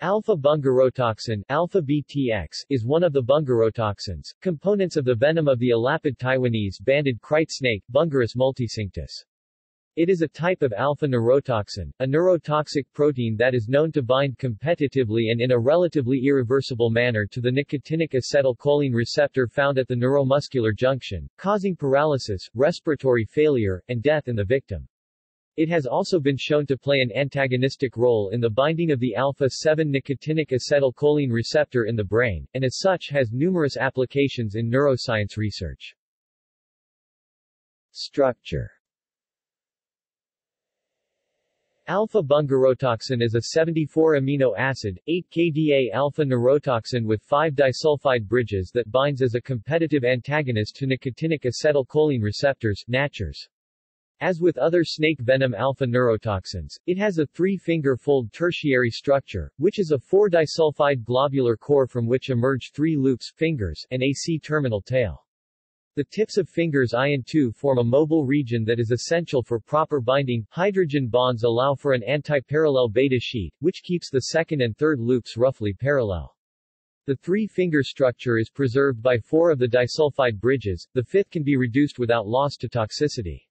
Alpha-bungarotoxin alpha BTX, is one of the bungarotoxins, components of the venom of the elapid Taiwanese banded krait snake, Bungarus multicinctus. It is a type of alpha-neurotoxin, a neurotoxic protein that is known to bind competitively and in a relatively irreversible manner to the nicotinic acetylcholine receptor found at the neuromuscular junction, causing paralysis, respiratory failure, and death in the victim. It has also been shown to play an antagonistic role in the binding of the alpha-7 nicotinic acetylcholine receptor in the brain, and as such has numerous applications in neuroscience research. Structure Alpha-bungarotoxin is a 74-amino acid, 8-kDa alpha-neurotoxin with 5 disulfide bridges that binds as a competitive antagonist to nicotinic acetylcholine receptors NACHRs. As with other snake venom alpha neurotoxins, it has a three-finger fold tertiary structure, which is a 4-disulfide globular core from which emerge three loops fingers and a C-terminal tail. The tips of fingers I and II form a mobile region that is essential for proper binding. Hydrogen bonds allow for an antiparallel beta sheet, which keeps the second and third loops roughly parallel. The three-finger structure is preserved by four of the disulfide bridges, the fifth can be reduced without loss to toxicity.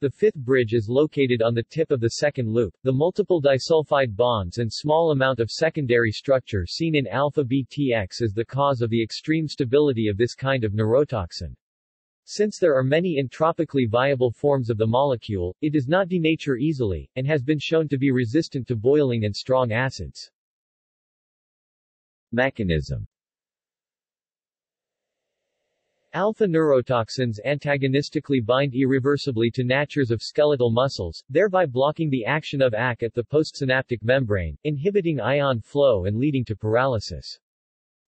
The fifth bridge is located on the tip of the second loop. The multiple disulfide bonds and small amount of secondary structure seen in alpha-BTX is the cause of the extreme stability of this kind of neurotoxin. Since there are many entropically viable forms of the molecule, it does not denature easily, and has been shown to be resistant to boiling and strong acids. Mechanism Alpha-neurotoxins antagonistically bind irreversibly to NACHRs of skeletal muscles, thereby blocking the action of AC at the postsynaptic membrane, inhibiting ion flow and leading to paralysis.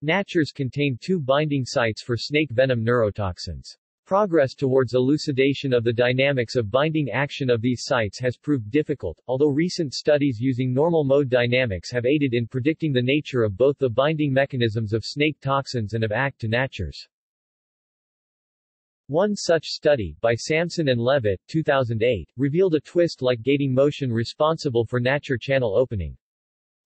NACHRs contain two binding sites for snake venom neurotoxins. Progress towards elucidation of the dynamics of binding action of these sites has proved difficult, although recent studies using normal mode dynamics have aided in predicting the nature of both the binding mechanisms of snake toxins and of ACT to NACHRs. One such study, by Samson and Levitt, 2008, revealed a twist-like gating motion responsible for NACHR channel opening.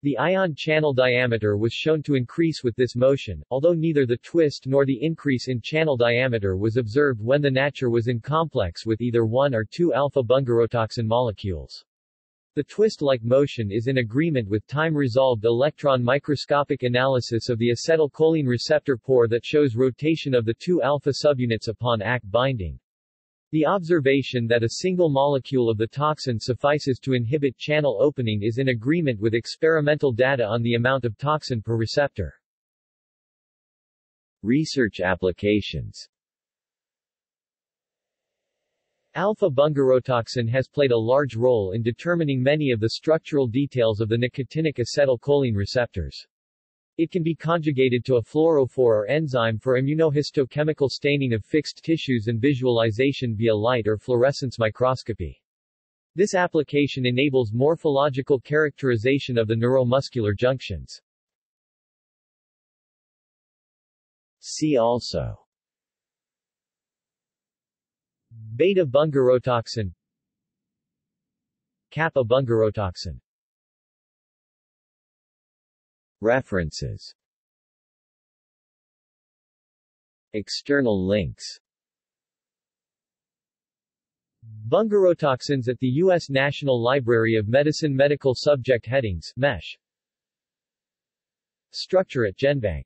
The ion channel diameter was shown to increase with this motion, although neither the twist nor the increase in channel diameter was observed when the NACHR was in complex with either one or two alpha-bungarotoxin molecules. The twist-like motion is in agreement with time-resolved electron microscopic analysis of the acetylcholine receptor pore that shows rotation of the two alpha subunits upon AC binding. The observation that a single molecule of the toxin suffices to inhibit channel opening is in agreement with experimental data on the amount of toxin per receptor. Research applications Alpha-bungarotoxin has played a large role in determining many of the structural details of the nicotinic acetylcholine receptors. It can be conjugated to a fluorophore or enzyme for immunohistochemical staining of fixed tissues and visualization via light or fluorescence microscopy. This application enables morphological characterization of the neuromuscular junctions. See also Beta bungarotoxin Kappa bungarotoxin References. External links. Bungarotoxins at the U.S. National Library of Medicine Medical Subject Headings MESH Structure at GenBank